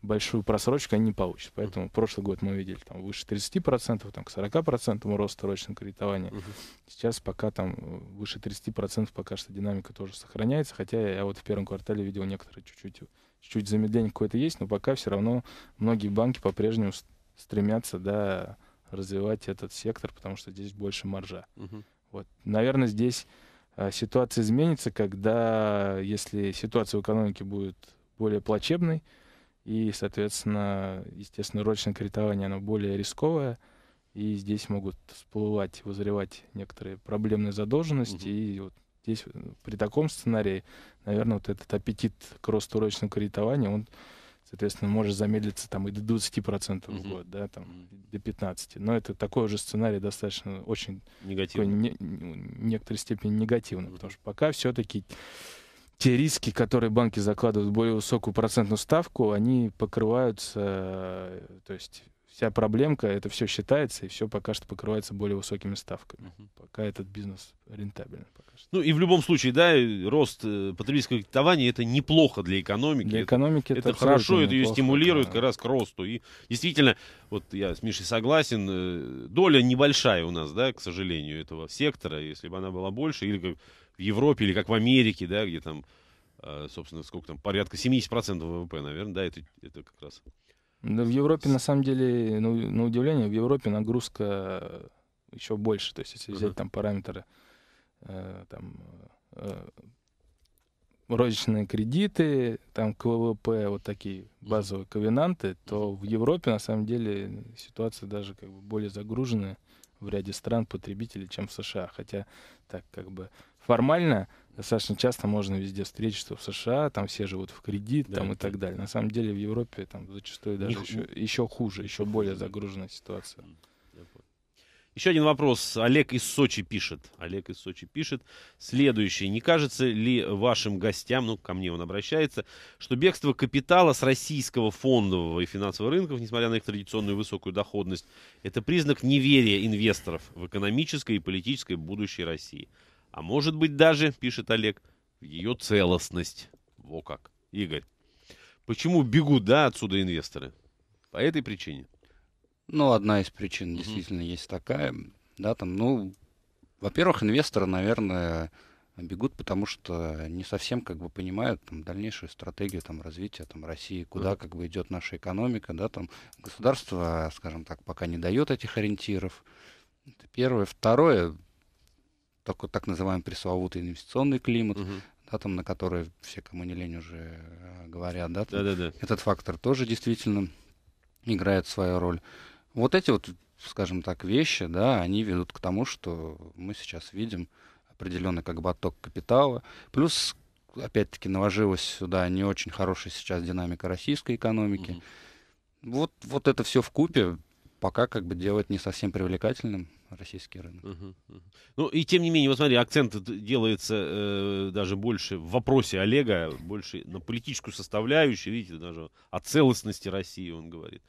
большую просрочку они не получат. Поэтому прошлый год мы видели там выше 30%, там, к 40% роста розничного кредитования. Мгм. Сейчас пока там э, выше 30% пока что динамика тоже сохраняется, хотя я вот в первом квартале видел некоторые чуть-чуть, чуть-чуть замедление какое-то есть, но пока все равно многие банки по-прежнему стремятся, да, развивать этот сектор, потому что здесь больше маржа. Мгм. Вот. Наверное, здесь а, ситуация изменится, когда, если ситуация в экономике будет более плачебной, и, соответственно, естественно, рочное кредитование, оно более рисковое, и здесь могут всплывать, вызревать некоторые проблемные задолженности, Мгм. и вот здесь э, при таком сценарии, наверное, вот этот аппетит к росту рочного кредитования, он, соответственно, может замедлиться там и до 20% в Мгм. год, да, там, до 15%. Но это такой уже сценарий достаточно очень такой Негативно. не- в некоторой степени негативно, Мгм. потому что пока все-таки те риски, которые банки закладывают в более высокую процентную ставку, они покрываются, э, то есть вся проблемка, это все считается, и все пока что покрывается более высокими ставками. Мгм. Пока этот бизнес рентабелен. Пока что. Ну и в любом случае, да, и рост э, потребительского кредитования это неплохо для экономики. Для Это- экономики это, Это, абсолютно хорошо, это ее стимулирует да. как раз к росту. И действительно, вот я с Мишей согласен, э, доля небольшая у нас, да, к сожалению, этого сектора. Если бы она была больше, или как в Европе, или как в Америке, да, где там, э, собственно, сколько там, порядка 70% ВВП, наверное, да, это, это как раз. Да, в Европе, на самом деле, ну, на удивление, в Европе нагрузка еще больше. То есть, если взять Мгм. там параметры, э, там, э, розничные кредиты, там, к ВВП, вот такие базовые ковенанты, то в Европе, на самом деле, ситуация даже как бы более загруженная в ряде стран потребителей, чем в США. Хотя, так как бы формально достаточно часто можно везде встретить, что в США там все живут в кредит Да, там, и так далее. На самом деле в Европе там зачастую даже Не ху- еще, еще хуже, еще более загруженная ситуация. Еще один вопрос. Олег из Сочи пишет. Олег из Сочи пишет. Следующий. Не кажется ли вашим гостям, ну, ко мне он обращается, что бегство капитала с российского фондового и финансового рынков, несмотря на их традиционную высокую доходность, это признак неверия инвесторов в экономическое и политическое будущее России? А может быть даже, пишет Олег, в ее целостность. Во как. Игорь, почему бегут, да, отсюда инвесторы? По этой причине. Ну, одна из причин Мгм. действительно есть такая. Да, там, ну, во-первых, инвесторы, наверное, бегут, потому что не совсем как бы понимают там, дальнейшую стратегию там, развития там, России, куда Мгм. как бы идет наша экономика. Да, там, государство, скажем так, пока не дает этих ориентиров. Это первое. Второе, такой так называемый пресловутый инвестиционный климат, Мгм. да, там, на который все, кому не лень, уже э, говорят. Да, там, Да-да-да. этот фактор тоже действительно играет свою роль. Вот эти вот, скажем так, вещи, да, они ведут к тому, что мы сейчас видим определенный как бы отток капитала. Плюс, опять-таки, наложилась сюда не очень хорошая сейчас динамика российской экономики. Мгм. Вот, вот это все в купе пока как бы делает не совсем привлекательным российский рынок. Мгм. Ну и тем не менее, вот смотри, акцент делается э, даже больше в вопросе Олега, больше на политическую составляющую, видите, даже о целостности России он говорит.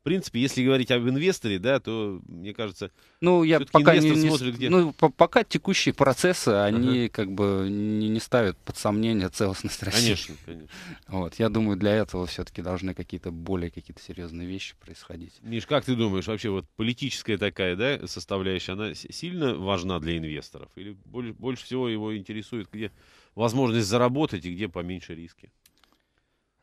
В принципе, если говорить об инвесторе, да, то, мне кажется, Ну, я пока не, не- смотрит, где- ну, по- пока текущие процессы, они как бы не, не ставят под сомнение целостность России. конечно, конечно. Вот, я думаю, для этого все-таки должны какие-то более какие-то серьезные вещи происходить. Миш, как ты думаешь, вообще вот политическая такая, да, составляющая, она сильно важна для инвесторов? Или больше, больше всего его интересует, где возможность заработать и где поменьше риски?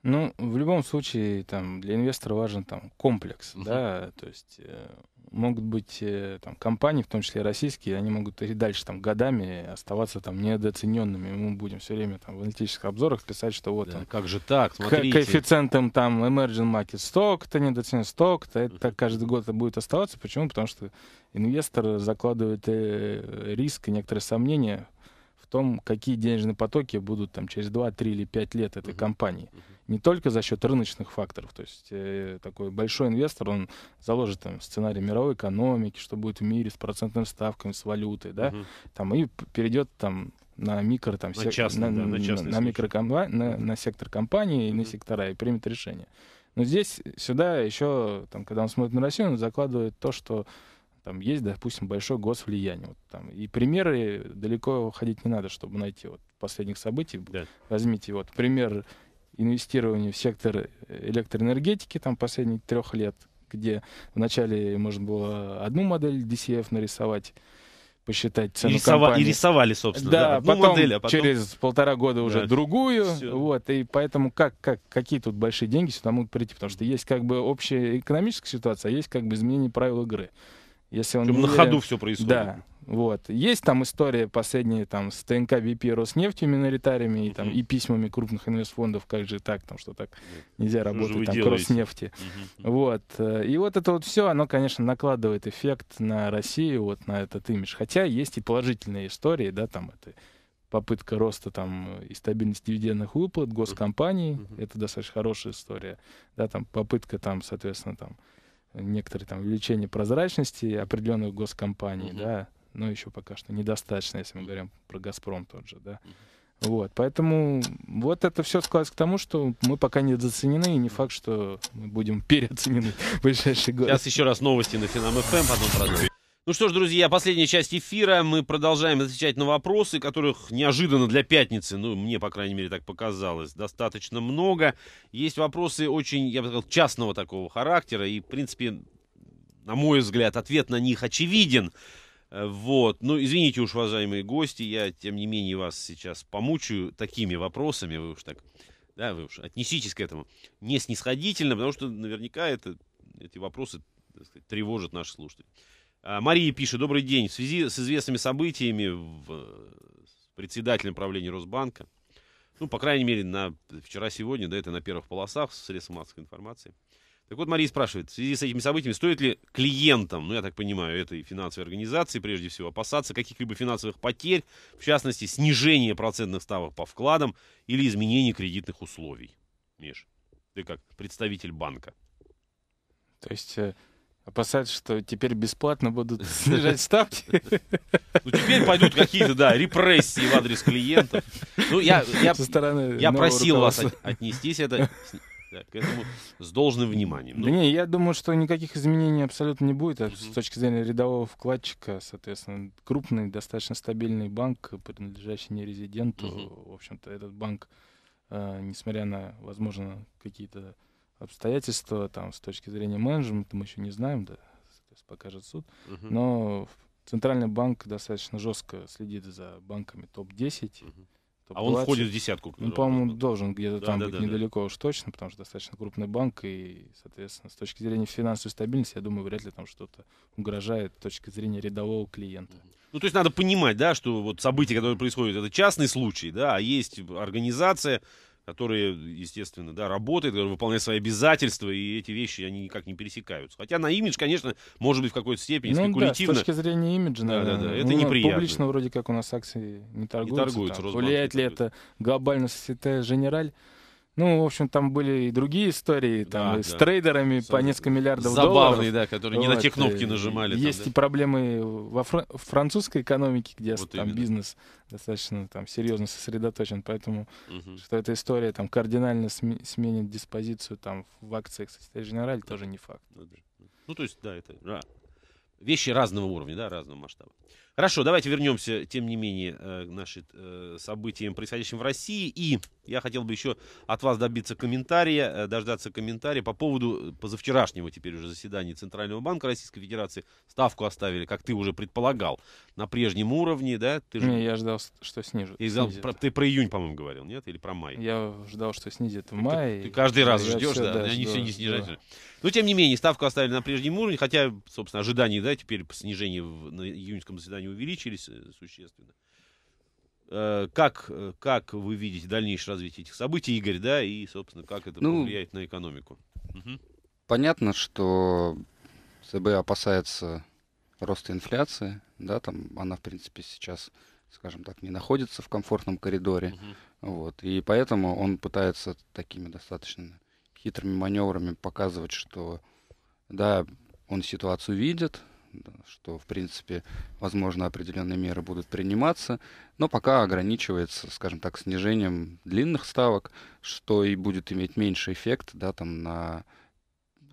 Ну, в любом случае, там, для инвестора важен там комплекс, Мгм. да, то есть э, могут быть э, там компании, в том числе российские, они могут и дальше там годами оставаться там недооцененными. Мы будем все время там в аналитических обзорах писать, что вот Да, он как же так? Смотрите. коэффициентом там emerging market сток-то недооценен сток-то, это Мгм. каждый год это будет оставаться. Почему? Потому что инвестор закладывает э, риск и некоторые сомнения в том, какие денежные потоки будут там через 2, 3 или 5 лет этой Мгм. компании. Мгм. Не только за счет рыночных факторов. То есть э, такой большой инвестор, он заложит там сценарий мировой экономики, что будет в мире с процентными ставками, с валютой, да, Мгм. там и перейдет там на микро там На сек- частный, да, на частный на, случай. микрокомпа- на, на сектор компании и на сектора и примет решение. Но здесь сюда еще там, когда он смотрит на Россию, он закладывает то, что там есть, допустим, большое госвлияние. Вот, там, и примеры далеко ходить не надо, чтобы найти вот последних событий. Да. Возьмите вот пример инвестирования в сектор электроэнергетики там последних трех лет, где вначале можно было одну модель DCF нарисовать, посчитать И, цену рисова- компании. и рисовали, собственно, Да, да, одну потом, модель, а потом... через полтора года уже Да, другую. всё. Вот, и поэтому как, как, какие тут большие деньги сюда могут прийти? Потому что есть как бы общая экономическая ситуация, а есть как бы изменение правил игры. Если он не на ходу все происходит. Да, вот. Есть там история последняя там с ТНК ВП Роснефтью миноритариями и, там, и письмами крупных инвестфондов, как же так, там, что так Да. нельзя Что работать там к? Роснефти. Вот. э, И вот это вот все, оно, конечно, накладывает эффект на Россию, вот на этот имидж. Хотя есть и положительные истории, да, там это попытка роста там и стабильности дивидендных выплат госкомпаний, это достаточно хорошая история, да, там попытка там, соответственно, там некоторые там увеличение прозрачности определенных госкомпаний, Мгм. да, но еще пока что недостаточно, если мы говорим про Газпром тот же, да. Вот, поэтому вот это все складывается к тому, что мы пока недооценены, и не факт, что мы будем переоценены в ближайшие годы. Сейчас еще раз новости на Финам ФМ, потом продолжим. Ну что ж, друзья, последняя часть эфира. Мы продолжаем отвечать на вопросы, которых неожиданно для пятницы, ну, мне, по крайней мере, так показалось, достаточно много. Есть вопросы очень, я бы сказал, частного такого характера, и, в принципе, на мой взгляд, ответ на них очевиден. Э, Вот. Ну, извините уж, уважаемые гости, я, тем не менее, вас сейчас помучаю такими вопросами, вы уж так, да, вы уж отнеситесь к этому не снисходительно, потому что наверняка это, эти вопросы сказать, тревожат наших слушателей. А, Мария пишет, добрый день. В связи с известными событиями в, председателем правления Росбанка, ну, по крайней мере, на вчера-сегодня, да, это на первых полосах средств массовой информации. Так вот, Мария спрашивает, в связи с этими событиями, стоит ли клиентам, ну, я так понимаю, этой финансовой организации, прежде всего, опасаться каких-либо финансовых потерь, в частности, снижения процентных ставок по вкладам или изменения кредитных условий? Миш, ты как представитель банка. То есть э, опасаются, что теперь бесплатно будут снижать ставки. Ну, теперь пойдут какие-то, да, репрессии в адрес клиентов. Ну, я, я, со стороны я просил вас от- отнестись это, к этому с должным вниманием. Да Ну, не, я думаю, что никаких изменений абсолютно не будет. А. С точки зрения рядового вкладчика, соответственно, крупный, достаточно стабильный банк, принадлежащий не резиденту. Мгм. В общем-то, этот банк, э, несмотря на, возможно, какие-то обстоятельства там с точки зрения менеджмента, мы еще не знаем, да, покажет суд. мгм, Но Центральный банк достаточно жестко следит за банками топ-10. мгм. топ А он входит в десятку. ну, по-моему, должен где-то Да, там да, быть да, да. недалеко уж точно, потому что достаточно крупный банк, и, соответственно, с точки зрения финансовой стабильности, я думаю, вряд ли там что-то угрожает с точки зрения рядового клиента. Ну, то есть надо понимать, да, что вот события, которые происходят, это частный случай, да, а есть организация, которая, естественно, да, работает, которая выполняет свои обязательства, и эти вещи, они никак не пересекаются. Хотя на имидж, конечно, может быть в какой-то степени Ну да, с спекулятивно. точки зрения имиджа, Да, да, наверное. да, это ну, неприятно. Публично вроде как у нас акции не торгуются. торгуются, там. Влияет не ли это глобально Societe Generale Ну, в общем, там были и другие истории, там, Да, и с да. трейдерами по Самые несколько миллиардов Забавные, долларов. да, которые не на те Вот, кнопки нажимали. Есть там, и проблемы во фра- французской экономике, где Вот там именно. бизнес достаточно там серьезно сосредоточен, поэтому да. Мгм. что эта история там кардинально сме- сменит диспозицию там в акциях Societe Generale тоже не факт. Ну, да. Ну, то есть, да, это ра- вещи разного уровня, да, разного масштаба. Хорошо, давайте вернемся, тем не менее, э, к нашим э, событиям, происходящим в России. И я хотел бы еще от вас добиться комментария, э, дождаться комментария по поводу позавчерашнего теперь уже заседания Центрального банка Российской Федерации. Ставку оставили, как ты уже предполагал, на прежнем уровне, да? Ты же Не, я ждал, что снижут. и про- ты про июнь, по-моему, говорил, нет? Или про май? Я ждал, что снизят в Ты- мае. Ты, каждый раз ждешь, всё, да, они жду, все не жду. снижают. Но, тем не менее, ставку оставили на прежнем уровне, хотя, собственно, ожидания, да, теперь по снижению в- на июньском заседании увеличились э, существенно. Э, Как, э, как вы видите дальнейшее развитие этих событий, Игорь, да, и, собственно, как это Ну, повлияет на экономику? Понятно, что ЦБ опасается роста инфляции, да, там она, в принципе, сейчас, скажем так, не находится в комфортном коридоре, Мгм. вот, и поэтому он пытается такими достаточно хитрыми маневрами показывать, что, да, он ситуацию видит, что, в принципе, возможно, определенные меры будут приниматься, но пока ограничивается, скажем так, снижением длинных ставок, что и будет иметь меньший эффект, да, там на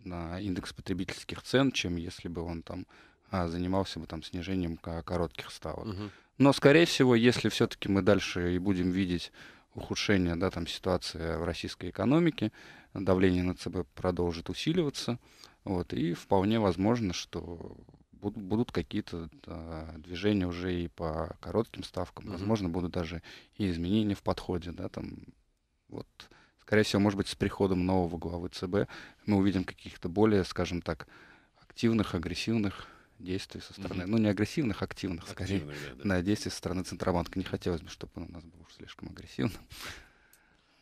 на индекс потребительских цен, чем если бы он там а, занимался бы там снижением ко- коротких ставок. Мгм. Но, скорее всего, если все-таки мы дальше и будем видеть ухудшение да, там, ситуации в российской экономике, давление на ЦБ продолжит усиливаться, вот, и вполне возможно, что буд- будут какие-то да, движения уже и по коротким ставкам, Мгм. возможно, будут даже и изменения в подходе, да, там, вот, скорее всего, может быть, с приходом нового главы ЦБ мы увидим каких-то более, скажем так, активных, агрессивных действий со стороны, Мгм. ну, не агрессивных, активных, скорее, Активно, да, да. на действия со стороны Центробанка. Не хотелось бы, чтобы он у нас был уж слишком агрессивным.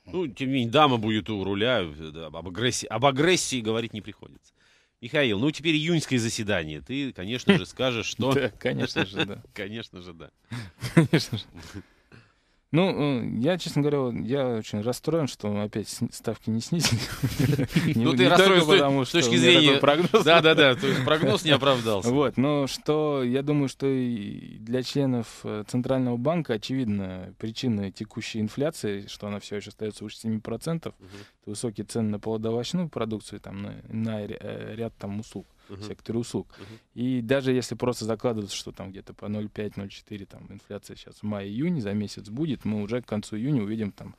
Ну, тем не менее, дама будет у руля, э, да, об, агрессии, об агрессии говорить не приходится. Михаил, ну теперь июньское заседание. Ты, конечно же, скажешь, что... Да, конечно же, да. Конечно же, да. Конечно же. Ну, э, я, честно говоря, я очень расстроен, что опять ставки не снизили. Ну, ты расстроен потому, с точки зрения- прогноз. Да-да-да, то есть прогноз не оправдался. Вот, но что, я думаю, что и для членов э, Центрального банка очевидно причина текущей инфляции, что она все еще остается выше 7%, Мгм, это высокие цены на плодовощную продукцию, там, на, э, ряд там услуг, в секторе услуг. Мгм. И даже если просто закладываться, что там где-то по 0,5-0,4 там инфляция сейчас в мае-июне за месяц будет, мы уже к концу июня увидим там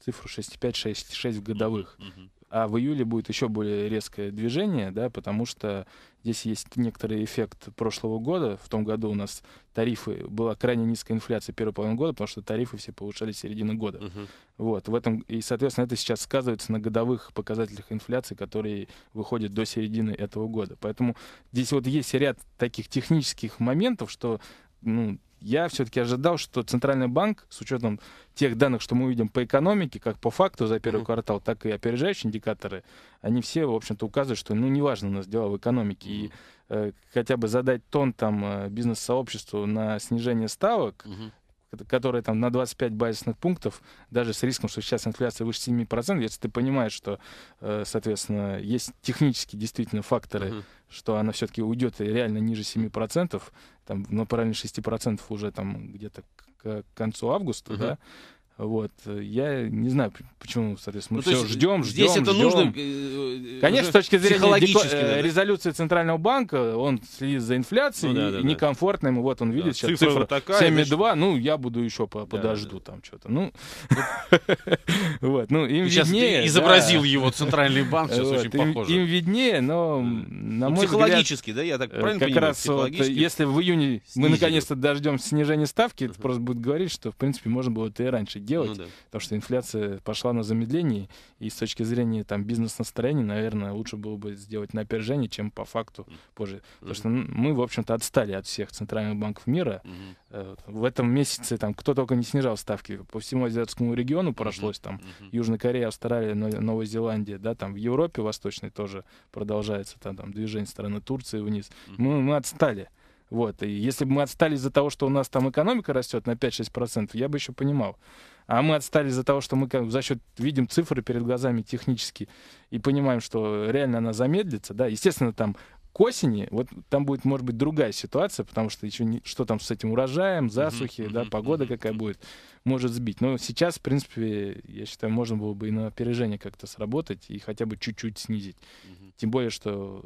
цифру 6,5-6,6 в годовых. Мгм. А в июле будет еще более резкое движение, да, потому что здесь есть некоторый эффект прошлого года. В том году у нас тарифы, была крайне низкая инфляция первой половины года, потому что тарифы все повышались середины года. Мгм. Вот, в этом, и, соответственно, это сейчас сказывается на годовых показателях инфляции, которые выходят до середины этого года. Поэтому здесь вот есть ряд таких технических моментов, что ну, я все-таки ожидал, что Центральный банк, с учетом тех данных, что мы видим по экономике, как по факту за первый Мгм. квартал, так и опережающие индикаторы, они все, в общем-то, указывают, что, ну, неважно у нас дела в экономике, и э, хотя бы задать тон там э, бизнес-сообществу на снижение ставок, ко- которые там на 25 базисных пунктов, даже с риском, что сейчас инфляция выше 7%, если ты понимаешь, что, э, соответственно, есть технические действительно факторы, Мгм. что она все-таки уйдет реально ниже 7%, там, на параллельно 6% уже там где-то к, концу августа, Мгм. да, вот, э, я не знаю, почему, соответственно, мы Ну, все ждем, ждем, Здесь это ждем. нужно... э, э, Конечно, с точки зрения э, да, резолюции Центрального банка, он следит за инфляцией, Ну да, да, некомфортно ему, вот он видит Да, сейчас цифра цифра такая, 7,2, ну, я буду еще по- подожду да. там что-то. Ну, вот, ну, им сейчас виднее. изобразил его центральный банк, сейчас очень похоже. Им виднее, но, Да. на Ну, мой взгляд, психологически, да, я так правильно как понимаю? раз вот, если в июне мы наконец-то дождем снижения ставки, это просто будет говорить, что, в принципе, можно было это и раньше делать, Ну да. потому что инфляция пошла на замедление, и с точки зрения там бизнес-настроения, наверное, лучше было бы сделать на опережение, чем по факту позже. Потому что мы, в общем-то, отстали от всех центральных банков мира. Э, В этом месяце там кто только не снижал ставки. По всему азиатскому региону прошлось там. Южная Корея, Австралия, Но- Новая Зеландия, да, там в Европе Восточной тоже продолжается там, там движение стороны Турции вниз. Мы, мы отстали. Вот. И если бы мы отстали из-за того, что у нас там экономика растет на 5-6%, я бы еще понимал. А мы отстали из-за того, что мы как, за счет видим цифры перед глазами технически и понимаем, что реально она замедлится, да. Естественно, там к осени, вот там будет, может быть, другая ситуация, потому что еще не, что там с этим урожаем, засухи, Мгм, да, погода какая будет, может сбить. Но сейчас, в принципе, я считаю, можно было бы и на опережение как-то сработать и хотя бы чуть-чуть снизить. Мгм. Тем более, что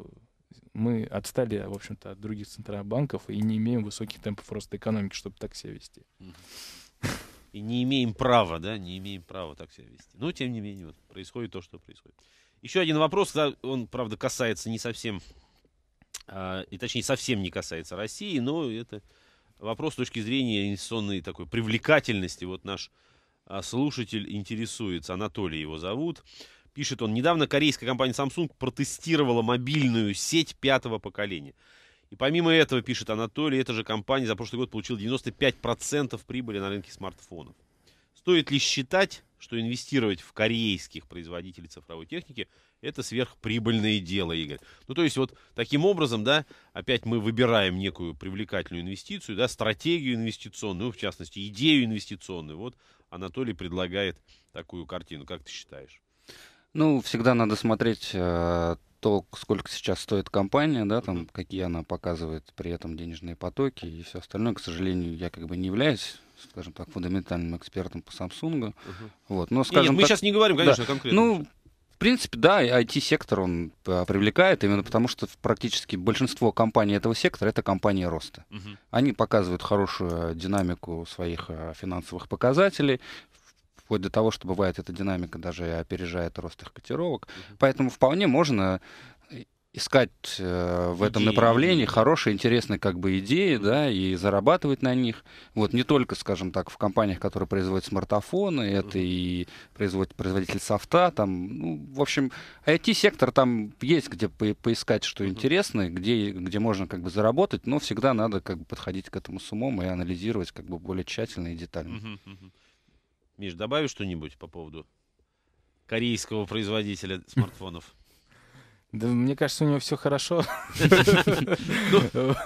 мы отстали, в общем-то, от других центральных банков и не имеем высоких темпов роста экономики, чтобы так себя вести. И не имеем права, да, не имеем права так себя вести. Но, тем не менее, вот, происходит то, что происходит. Еще один вопрос, он, правда, касается не совсем, а, и точнее, совсем не касается России, но это вопрос с точки зрения инвестиционной такой привлекательности. Вот наш а, слушатель интересуется, Анатолий его зовут. Пишет он, недавно корейская компания Samsung протестировала мобильную сеть пятого поколения. И помимо этого, пишет Анатолий, эта же компания за прошлый год получила 95% прибыли на рынке смартфонов. Стоит ли считать, что инвестировать в корейских производителей цифровой техники это сверхприбыльное дело, Игорь? Ну, то есть вот таким образом, да, опять мы выбираем некую привлекательную инвестицию, да, стратегию инвестиционную, в частности, идею инвестиционную. Вот Анатолий предлагает такую картину. Как ты считаешь? Ну, всегда надо смотреть э, то, сколько сейчас стоит компания, да, там, какие она показывает при этом денежные потоки и все остальное. К сожалению, я как бы не являюсь, скажем так, фундаментальным экспертом по Samsung. Вот, но, Нет, скажем мы так, сейчас не говорим, конечно, конкретно. Ну, в принципе, да, IT-сектор он а, привлекает именно потому, что практически большинство компаний этого сектора это компании роста. Мгм. Они показывают хорошую динамику своих а, финансовых показателей, вплоть до того, что бывает эта динамика даже опережает рост их котировок. Поэтому вполне можно э, искать э, в этом Идеи, направлении идеи. хорошие, интересные как бы идеи, да, и зарабатывать на них. Вот не только, скажем так, в компаниях, которые производят смартфоны, это и производит производитель софта, там, ну, в общем, IT-сектор там есть где по- поискать, что интересно, где, где можно как бы заработать, но всегда надо как бы подходить к этому с умом и анализировать как бы более тщательно и детально. Миш, добавишь что-нибудь по поводу корейского производителя смартфонов? Да, мне кажется, у него все хорошо.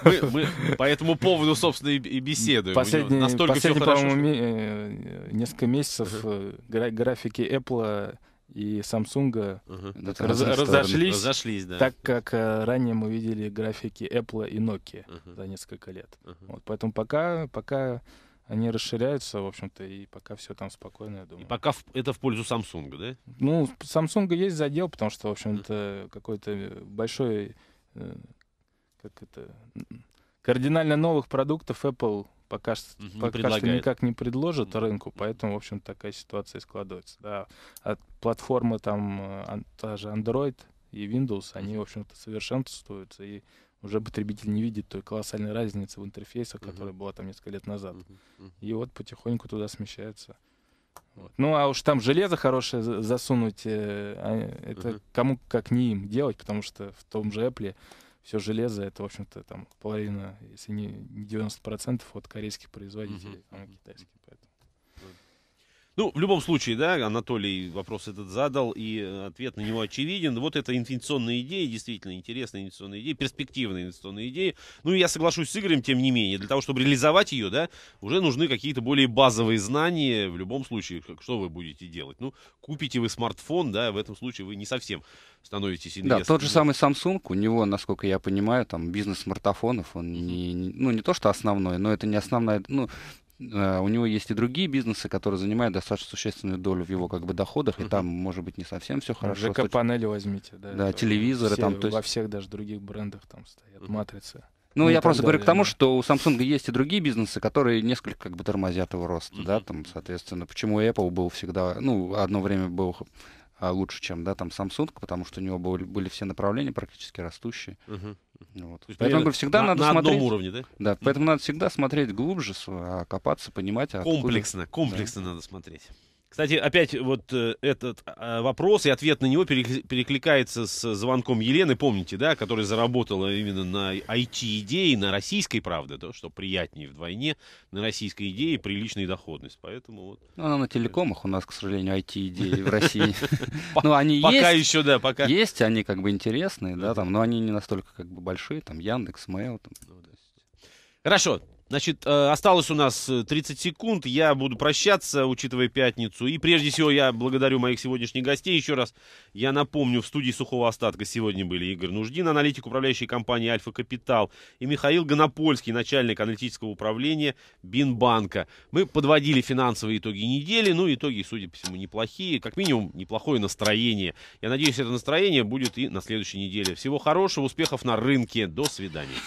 Мы, мы по этому поводу, собственно, и, беседуем. Последние, настолько все последние, хорошо. по-моему, э, несколько месяцев э, гра- графики Apple и Samsung разошлись, Разошлись, да. так как э, ранее мы видели графики Apple и Nokia за несколько лет. Вот, поэтому пока, пока они расширяются, в общем-то, и пока все там спокойно, я И думаю. пока в- это в пользу Samsung, да? Ну, Samsung есть задел, потому что, в общем-то, какой-то большой, э, как это, кардинально новых продуктов Apple пока, не пока что никак не предложит рынку, поэтому, в общем, такая ситуация и складывается. Да. От платформы там, э, та же Android и Windows, они, в общем-то, совершенствуются, и уже потребитель не видит той колоссальной разницы в интерфейсах, Мгм. которая была там несколько лет назад. Мгм, мгм. И вот потихоньку туда смещаются. Вот. Ну, а уж там железо хорошее за- засунуть, э, а, это Мгм. кому как не им делать, потому что в том же Apple все железо, это, в общем-то, там половина, если не не 90% от корейских производителей, Мгм. а китайских. Поэтому. Ну, в любом случае, да, Анатолий вопрос этот задал, и э, ответ на него очевиден. Вот это инвестиционная идея, действительно интересная инвестиционная идея, перспективная инвестиционная идея. Ну, и я соглашусь с Игорем, тем не менее, для того, чтобы реализовать ее, да, уже нужны какие-то более базовые знания. В любом случае, как- что вы будете делать? Ну, купите вы смартфон, да, в этом случае вы не совсем становитесь инвестором. Да, тот же самый Samsung, у него, насколько я понимаю, там бизнес смартфонов, он не, ну не то что основной, но это не основная, ну у него есть и другие бизнесы, которые занимают достаточно существенную долю в его как бы доходах, и там может быть не совсем все хорошо. с точки- ЖК-панели возьмите. Да, Да, телевизоры все- там, то Во есть- всех даже других брендах там стоят матрицы. Ну, ну я просто говорю к далее, тому, да. что у Samsung есть и другие бизнесы, которые несколько как бы тормозят его рост, да, Мгм. там, соответственно, почему Apple был всегда, ну, одно время был а, лучше, чем, да, там, Samsung, потому что у него были, были все направления практически растущие. Мгм. Вот. То есть Поэтому, примерно всегда на, надо на смотреть. одном уровне, да? Да, поэтому надо всегда смотреть глубже, а, копаться, понимать, а откуда- Комплексно, комплексно надо смотреть. Кстати, опять вот э, этот э, вопрос и ответ на него перекли- перекликается с звонком Елены, помните, да, которая заработала именно на IT-идеи, на российской, правда, то, что приятнее вдвойне, на российской идее приличная доходность. Поэтому вот Ну, она на телекомах, у нас, к сожалению, IT-идеи в России. Ну, они пока еще, да, пока... есть, они как бы интересные, да, там, но они не настолько как бы большие, там, Яндекс, Mail, там. Хорошо. Значит, э, осталось у нас э, 30 секунд. Я буду прощаться, учитывая пятницу. И прежде всего я благодарю моих сегодняшних гостей. Еще раз я напомню, в студии сухого остатка сегодня были Игорь Нуждин, аналитик управляющей компании Альфа Капитал, и Михаил Гонопольский, начальник аналитического управления Бинбанка. Мы подводили финансовые итоги недели. Ну, итоги, судя по всему, неплохие. Как минимум, неплохое настроение. Я надеюсь, это настроение будет и на следующей неделе. Всего хорошего, успехов на рынке. До свидания.